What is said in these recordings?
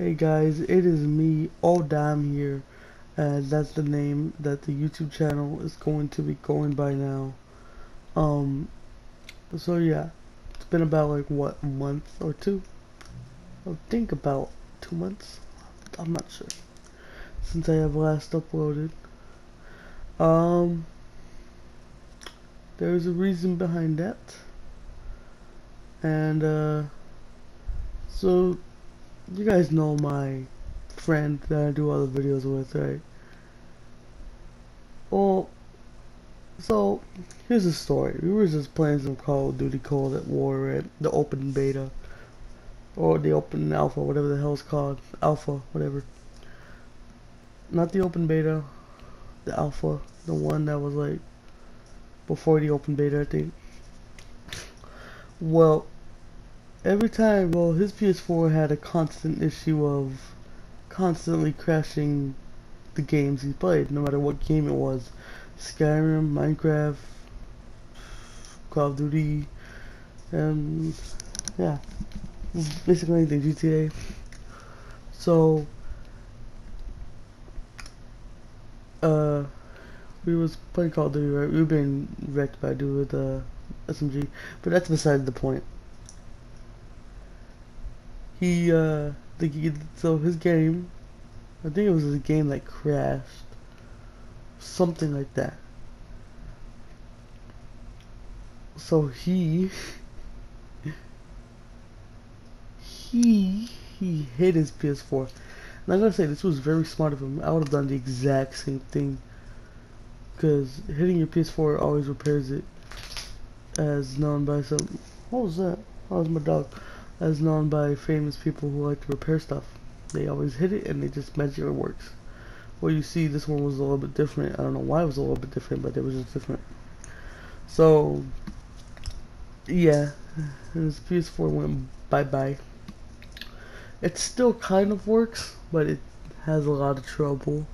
Hey guys, it is me, Odam here, and that's the name that the YouTube channel is going to be going by now. Um, so yeah, it's been about like what, a month or two? I think about two months, I'm not sure, since I have last uploaded. Um, there's a reason behind that, and uh, so you guys know my friend that I do all the videos with, right? Well, so here's the story. We were just playing some Call of Duty Cold at War at the open beta, or the open alpha, whatever the hell it's called, alpha, whatever. Not the open beta, the alpha, the one that was like before the open beta, I think. Well, every time, well, his PS4 had a constant issue of constantly crashing the games he played, no matter what game it was. Skyrim, Minecraft, Call of Duty, and yeah, basically anything, GTA. So, uh, we was playing Call of Duty, right? We were being wrecked by dude with a SMG, but that's beside the point he uh the so his game I think it was a game that crashed. Something like that. So he he he hit his PS4 and I'm gonna say this was very smart of him. I would have done the exact same thing. Because hitting your PS4 always repairs it as known by some what was that? That was my dog as known by famous people who like to repair stuff. They always hit it and they just magically works. Well, you see, this one was a little bit different. I don't know why it was a little bit different, but it was just different. So, yeah, his PS4 went bye-bye. It still kind of works, but it has a lot of trouble.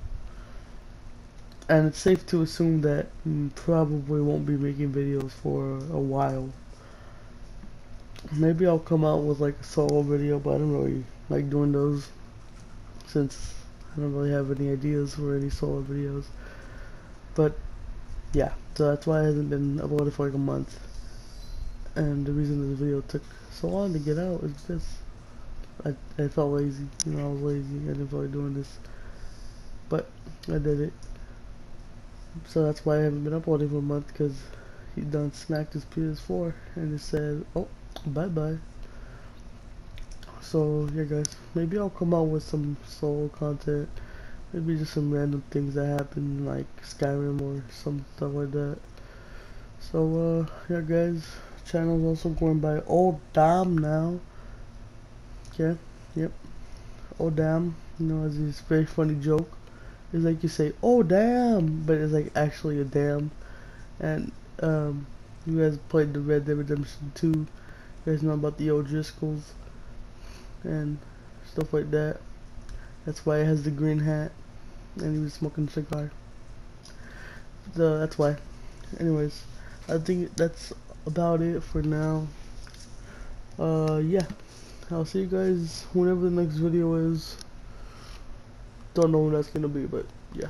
And it's safe to assume that mm, probably won't be making videos for a while. Maybe I'll come out with like a solo video, but I don't really like doing those since I don't really have any ideas for any solo videos. But yeah, so that's why it hasn't been uploaded for like a month. And the reason this video took so long to get out is just I, I felt lazy. You know, I was lazy. I didn't feel like doing this. But I did it. So that's why I haven't been uploading for a month because he done smacked his PS4 and it said, oh, bye bye so yeah guys maybe I'll come out with some solo content. Maybe just some random things that happen like Skyrim or some stuff like that. So uh yeah guys channel's also going by old damn now. Okay yep. Oh damn you know as this very funny joke. It's like you say oh damn but it's like actually a damn and um you guys played the Red Dead Redemption 2 you guys know about the O'Driscolls and stuff like that. That's why it has the green hat and he was smoking a cigar. So that's why. Anyways, I think that's about it for now. Uh, yeah. I'll see you guys whenever the next video is. Don't know when that's gonna be, but yeah.